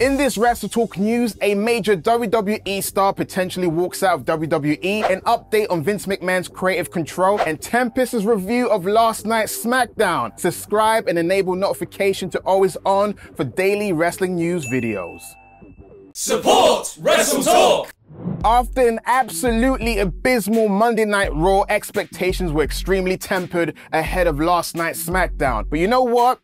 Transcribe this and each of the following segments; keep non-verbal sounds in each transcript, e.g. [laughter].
In this Wrestle Talk news, a major WWE star potentially walks out of WWE, an update on Vince McMahon's creative control, and Tempest's review of last night's SmackDown. Subscribe and enable notification to always on for daily wrestling news videos. Support Wrestle Talk! After an absolutely abysmal Monday Night Raw, expectations were extremely tempered ahead of last night's SmackDown. But you know what?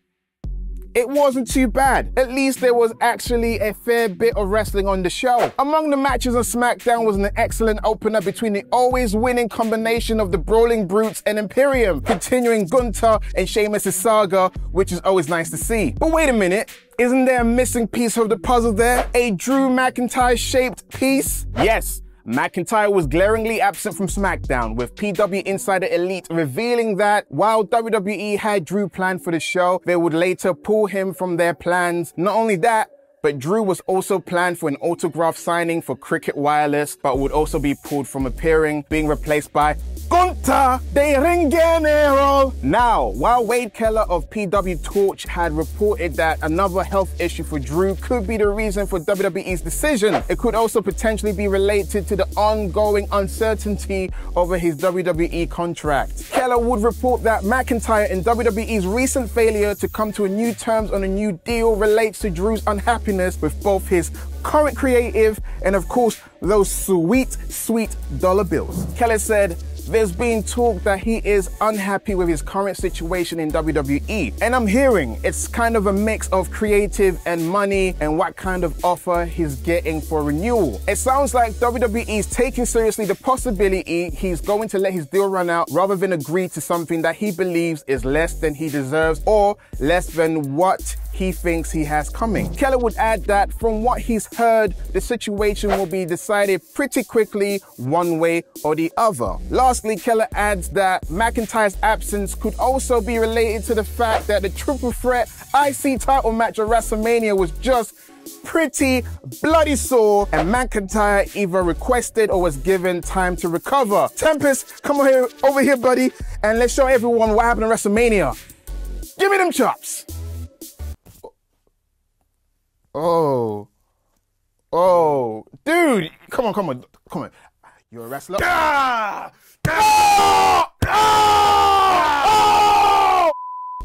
It wasn't too bad. At least there was actually a fair bit of wrestling on the show. Among the matches on SmackDown was an excellent opener between the always winning combination of the Brawling Brutes and Imperium, continuing Gunther and Sheamus' saga, which is always nice to see. But wait a minute, isn't there a missing piece of the puzzle there? A Drew McIntyre shaped piece? Yes, McIntyre was glaringly absent from SmackDown, with PW Insider Elite revealing that while WWE had Drew planned for the show, they would later pull him from their plans. Not only that, but Drew was also planned for an autograph signing for Cricket Wireless, but would also be pulled from appearing, being replaced by Gunther the Ring General. Now, while Wade Keller of PW Torch had reported that another health issue for Drew could be the reason for WWE's decision, it could also potentially be related to the ongoing uncertainty over his WWE contract. Keller would report that McIntyre and WWE's recent failure to come to a new terms on a new deal relates to Drew's unhappiness with both his current creative and of course those sweet, sweet dollar bills. Keller said, there's been talk that he is unhappy with his current situation in WWE. And I'm hearing it's kind of a mix of creative and money and what kind of offer he's getting for renewal. It sounds like WWE is taking seriously the possibility he's going to let his deal run out rather than agree to something that he believes is less than he deserves or less than what he thinks he has coming. Keller would add that from what he's heard, the situation will be decided pretty quickly one way or the other. Lastly, Keller adds that McIntyre's absence could also be related to the fact that the triple threat IC title match at WrestleMania was just pretty bloody sore and McIntyre either requested or was given time to recover. Tempest, come over here, over here, buddy, and let's show everyone what happened at WrestleMania. Give me them chops. Oh. Oh. Dude, come on, come on, come on. You're a wrestler? Ah! Ah! Ah!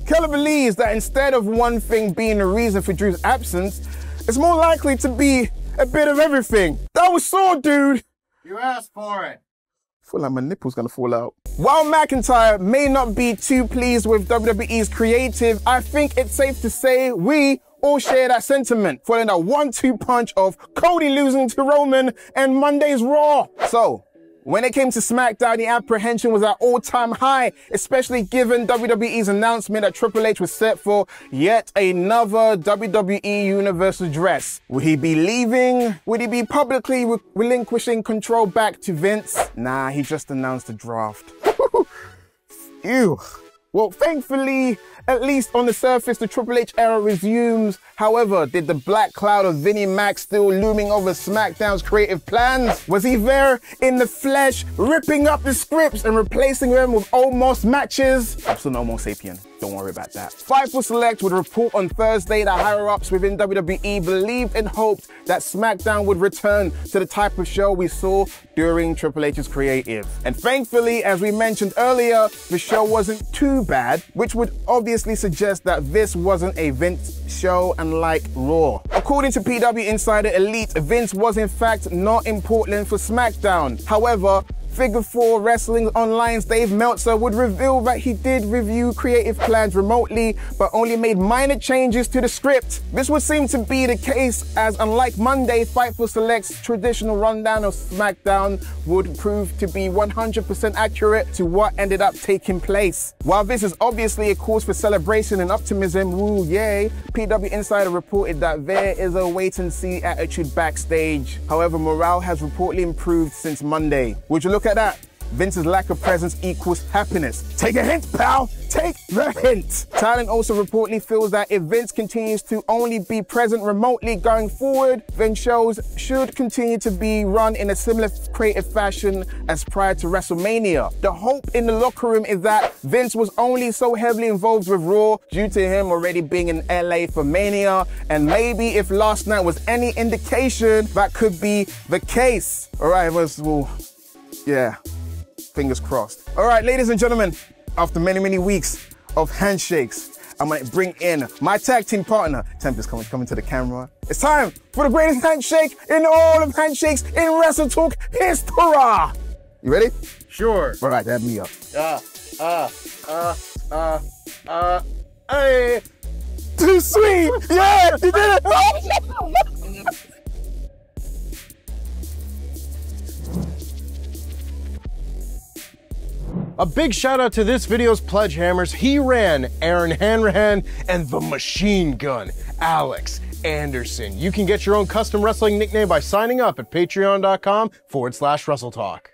Keller believes that instead of one thing being the reason for Drew's absence, it's more likely to be a bit of everything. That was sore, dude. You asked for it. I feel like my nipple's gonna fall out. While McIntyre may not be too pleased with WWE's creative, I think it's safe to say we all share that sentiment following a one-two punch of Cody losing to Roman and Monday's Raw. So, when it came to SmackDown, the apprehension was at all-time high, especially given WWE's announcement that Triple H was set for yet another WWE Universe address. Would he be leaving? Would he be publicly re relinquishing control back to Vince? Nah, he just announced the draft. [laughs] Ew. Well, thankfully, at least on the surface, the Triple H era resumes. However, did the black cloud of Vinnie Mac still looming over SmackDown's creative plans? Was he there in the flesh, ripping up the scripts and replacing them with almost matches? No more sapien. Don't worry about that. Fightful Select would report on Thursday that higher-ups within WWE believed and hoped that SmackDown would return to the type of show we saw during Triple H's creative. And thankfully, as we mentioned earlier, the show wasn't too bad, which would obviously suggest that this wasn't a Vince show and like Raw. According to PW Insider Elite, Vince was in fact not in Portland for SmackDown. However, Figure 4 Wrestling Online's Dave Meltzer would reveal that he did review creative plans remotely, but only made minor changes to the script. This would seem to be the case as unlike Monday, Fightful Select's traditional rundown of SmackDown would prove to be 100% accurate to what ended up taking place. While this is obviously a cause for celebration and optimism, woo yay, PW Insider reported that there is a wait and see attitude backstage. However, morale has reportedly improved since Monday. Would you look look at that. Vince's lack of presence equals happiness. Take a hint, pal. Take the hint. Thailand also reportedly feels that if Vince continues to only be present remotely going forward, then shows should continue to be run in a similar creative fashion as prior to WrestleMania. The hope in the locker room is that Vince was only so heavily involved with Raw due to him already being in LA for Mania, and maybe if last night was any indication, that could be the case. All right, was well, yeah, fingers crossed. All right, ladies and gentlemen, after many, many weeks of handshakes, I might bring in my tag team partner, Tempest, coming, coming to the camera. It's time for the greatest handshake in all of handshakes in Wrestle Talk history. You ready? Sure. All right, have me up. Uh, uh, uh, uh, uh, Hey, too sweet. Yeah, you did it. [laughs] A big shout out to this video's pledge hammers. He ran Aaron Hanrahan and the machine gun, Alex Anderson. You can get your own custom wrestling nickname by signing up at patreon.com forward slash WrestleTalk.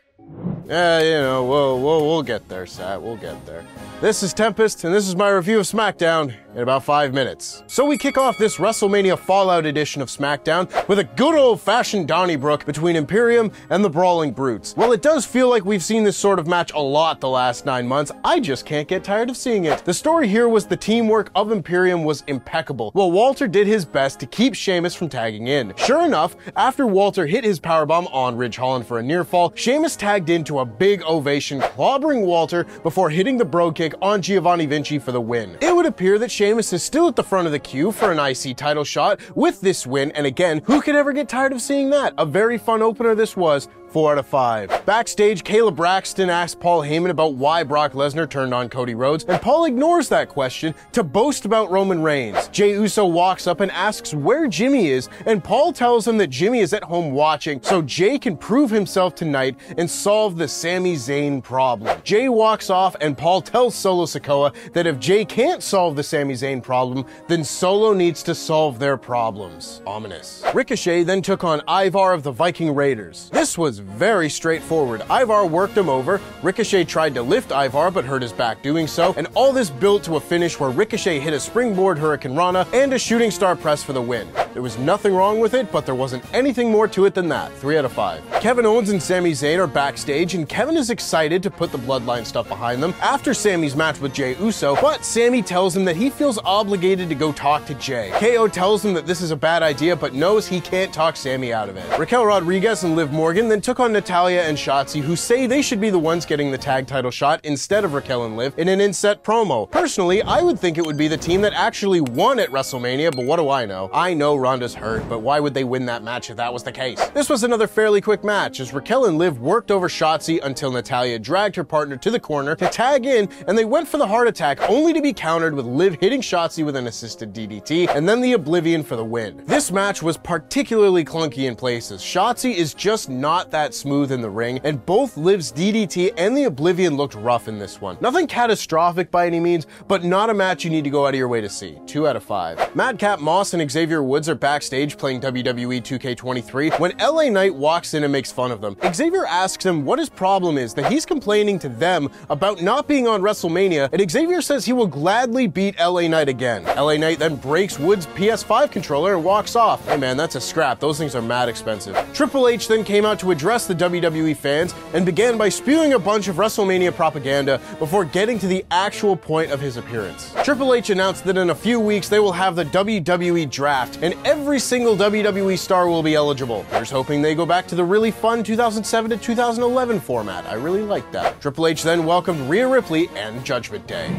Yeah, you know, we'll, we'll, we'll get there, Sat. We'll get there. This is Tempest, and this is my review of SmackDown in about five minutes. So we kick off this WrestleMania Fallout edition of SmackDown with a good old-fashioned Donnybrook between Imperium and the Brawling Brutes. While it does feel like we've seen this sort of match a lot the last nine months, I just can't get tired of seeing it. The story here was the teamwork of Imperium was impeccable, while Walter did his best to keep Sheamus from tagging in. Sure enough, after Walter hit his powerbomb on Ridge Holland for a near fall, Sheamus tagged into a big ovation, clobbering Walter before hitting the bro kick on Giovanni Vinci for the win. It would appear that Sheamus is still at the front of the queue for an IC title shot with this win, and again, who could ever get tired of seeing that? A very fun opener this was, 4 out of 5. Backstage, Kayla Braxton asks Paul Heyman about why Brock Lesnar turned on Cody Rhodes, and Paul ignores that question to boast about Roman Reigns. Jey Uso walks up and asks where Jimmy is, and Paul tells him that Jimmy is at home watching, so Jey can prove himself tonight and solve the Sami Zayn problem. Jey walks off, and Paul tells Solo Sikoa that if Jey can't solve the Sami Zayn problem, then Solo needs to solve their problems. Ominous. Ricochet then took on Ivar of the Viking Raiders. This was very straightforward. Ivar worked him over, Ricochet tried to lift Ivar but hurt his back doing so, and all this built to a finish where Ricochet hit a springboard Hurricanrana and a shooting star press for the win. There was nothing wrong with it, but there wasn't anything more to it than that. 3 out of 5. Kevin Owens and Sami Zayn are backstage, and Kevin is excited to put the bloodline stuff behind them after Sami's match with Jey Uso, but Sami tells him that he feels obligated to go talk to Jey. KO tells him that this is a bad idea, but knows he can't talk Sami out of it. Raquel Rodriguez and Liv Morgan then took on Natalya and Shotzi, who say they should be the ones getting the tag title shot instead of Raquel and Liv in an inset promo. Personally, I would think it would be the team that actually won at WrestleMania, but what do I know? I know Ronda's hurt, but why would they win that match if that was the case? This was another fairly quick match, as Raquel and Liv worked over Shotzi until Natalya dragged her partner to the corner to tag in, and they went for the heart attack, only to be countered with Liv hitting Shotzi with an assisted DDT, and then the Oblivion for the win. This match was particularly clunky in places. Shotzi is just not that smooth in the ring, and both Liv's DDT and the Oblivion looked rough in this one. Nothing catastrophic by any means, but not a match you need to go out of your way to see. 2 out of 5. Madcap Moss and Xavier Woods are backstage playing WWE 2K23 when LA Knight walks in and makes fun of them. Xavier asks him what his problem is, that he's complaining to them about not being on WrestleMania, and Xavier says he will gladly beat LA Knight again. LA Knight then breaks Woods' PS5 controller and walks off. Hey man, that's a scrap. Those things are mad expensive. Triple H then came out to address the WWE fans and began by spewing a bunch of WrestleMania propaganda before getting to the actual point of his appearance. Triple H announced that in a few weeks they will have the WWE draft, and every single WWE star will be eligible. Here's hoping they go back to the really fun 2007 to 2011 format. I really like that. Triple H then welcomed Rhea Ripley and Judgment Day.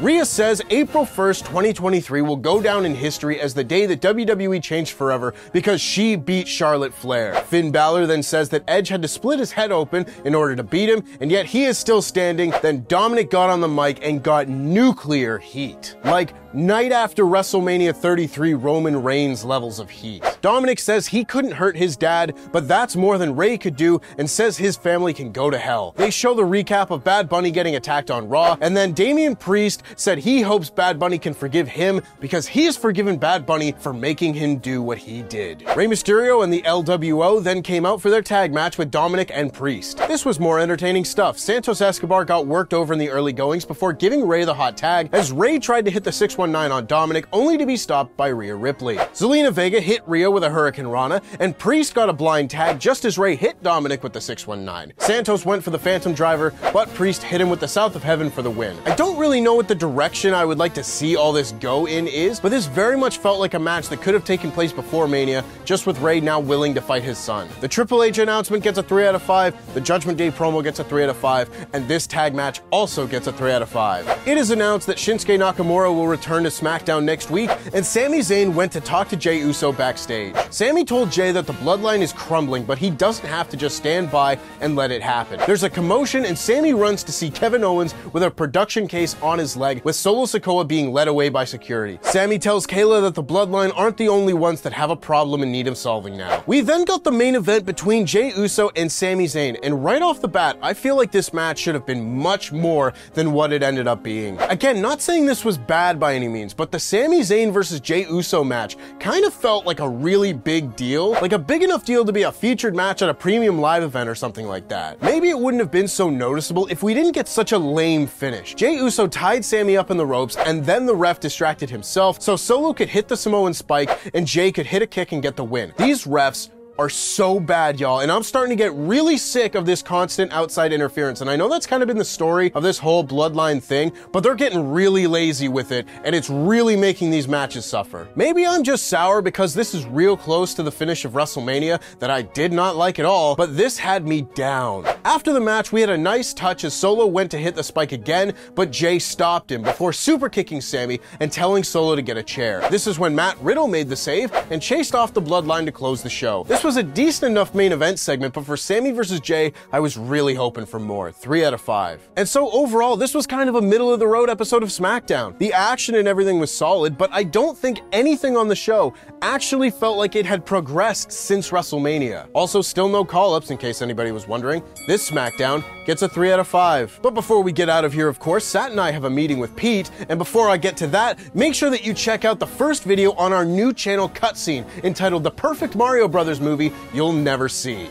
Rhea says April 1st, 2023 will go down in history as the day that WWE changed forever because she beat Charlotte Flair. Finn Balor then says that Edge had to split his head open in order to beat him, and yet he is still standing. Then Dominic got on the mic and got nuclear heat. Like night after WrestleMania 33 Roman Reigns levels of heat. Dominic says he couldn't hurt his dad, but that's more than Ray could do, and says his family can go to hell. They show the recap of Bad Bunny getting attacked on Raw, and then Damian Priest said he hopes Bad Bunny can forgive him because he has forgiven Bad Bunny for making him do what he did. Rey Mysterio and the LWO then came out for their tag match with Dominic and Priest. This was more entertaining stuff. Santos Escobar got worked over in the early goings before giving Rey the hot tag as Rey tried to hit the 619 on Dominic only to be stopped by Rhea Ripley. Zelina Vega hit Rhea with a Hurricanrana and Priest got a blind tag just as Rey hit Dominic with the 619. Santos went for the Phantom Driver, but Priest hit him with the South of Heaven for the win. I don't really know what the direction I would like to see all this go in is, but this very much felt like a match that could have taken place before Mania, just with Rey now willing to fight his son. The Triple H announcement gets a 3 out of 5, the Judgment Day promo gets a 3 out of 5, and this tag match also gets a 3 out of 5. It is announced that Shinsuke Nakamura will return to SmackDown next week, and Sami Zayn went to talk to Jey Uso backstage. Sami told Jey that the bloodline is crumbling, but he doesn't have to just stand by and let it happen. There's a commotion, and Sami runs to see Kevin Owens with a production case on his leg, with Solo Sikoa being led away by security. Sami tells Kayla that the bloodline aren't the only ones that have a problem in need of solving now. We then got the main event between Jey Uso and Sami Zayn, and right off the bat, I feel like this match should have been much more than what it ended up being. Again, not saying this was bad by any means, but the Sami Zayn versus Jey Uso match kind of felt like a really big deal, like a big enough deal to be a featured match at a premium live event or something like that. Maybe it wouldn't have been so noticeable if we didn't get such a lame finish. Jey Uso tied Sami up in the ropes, and then the ref distracted himself so Solo could hit the Samoan spike and Jey could hit a kick and get the win. These refs are so bad, y'all. And I'm starting to get really sick of this constant outside interference. And I know that's kind of been the story of this whole bloodline thing, but they're getting really lazy with it, and it's really making these matches suffer. Maybe I'm just sour because this is real close to the finish of WrestleMania that I did not like at all, but this had me down. After the match, we had a nice touch as Solo went to hit the spike again, but Jey stopped him before super kicking Sami and telling Solo to get a chair. This is when Matt Riddle made the save and chased off the bloodline to close the show. This was a decent enough main event segment, but for Sami versus Jey, I was really hoping for more. 3 out of 5. And so overall, this was kind of a middle of the road episode of SmackDown. The action and everything was solid, but I don't think anything on the show actually felt like it had progressed since WrestleMania. Also, still no call-ups in case anybody was wondering. This SmackDown gets a 3 out of 5. But before we get out of here, of course, Sat and I have a meeting with Pete, and before I get to that, make sure that you check out the first video on our new channel cutscene entitled The Perfect Mario Brothers Movie You'll Never See.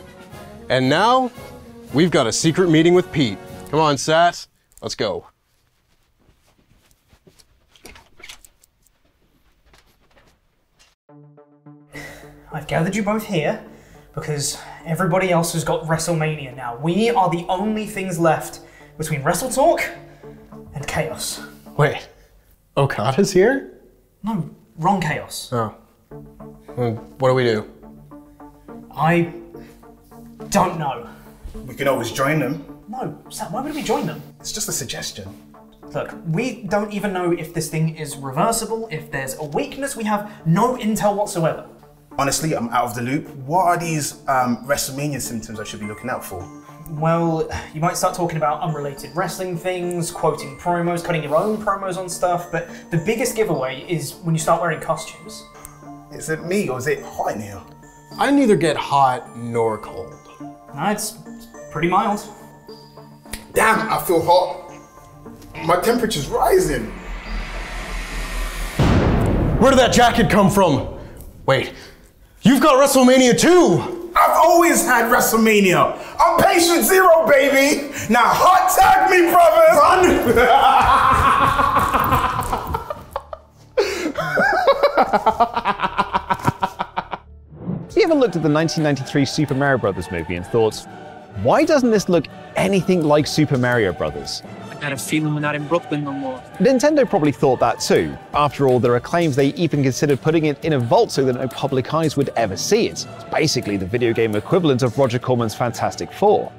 And now, we've got a secret meeting with Pete. Come on, Sat, let's go. I've gathered you both here because everybody else has got WrestleMania now. We are the only things left between Wrestle Talk and Chaos. Wait, Okada's here? No, wrong Chaos. Oh. Well, what do we do? I don't know. We can always join them. No, Sam, why would we join them? It's just a suggestion. Look, we don't even know if this thing is reversible, if there's a weakness. We have no intel whatsoever. Honestly, I'm out of the loop. What are these um, WrestleMania symptoms I should be looking out for? Well, you might start talking about unrelated wrestling things, quoting promos, cutting your own promos on stuff, but the biggest giveaway is when you start wearing costumes. Is it me or is it hot in here? I neither get hot nor cold. No, it's it's pretty mild. Damn, I feel hot. My temperature's rising. Where did that jacket come from? Wait, you've got WrestleMania too! I've always had WrestleMania. I'm patient zero, baby. Now hot tag me, brothers. So [laughs] you [laughs] ever looked at the 1993 Super Mario Bros. movie and thought, why doesn't this look anything like Super Mario Bros.? I got a feeling we're not in Brooklyn no more. Nintendo probably thought that too. After all, there are claims they even considered putting it in a vault so that no public eyes would ever see it. It's basically the video game equivalent of Roger Corman's Fantastic Four.